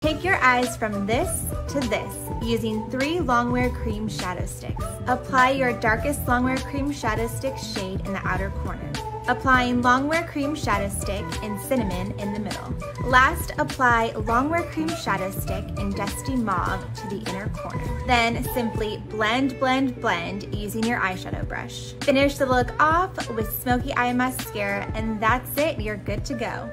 Take your eyes from this to this using three Longwear Cream Shadow Sticks. Apply your darkest Longwear Cream Shadow Stick shade in the outer corner. Applying Longwear Cream Shadow Stick in Cinnamon in the middle. Last, apply Longwear Cream Shadow Stick in Dusty Mauve to the inner corner. Then simply blend, blend, blend using your eyeshadow brush. Finish the look off with Smokey Eye Mascara and that's it, you're good to go.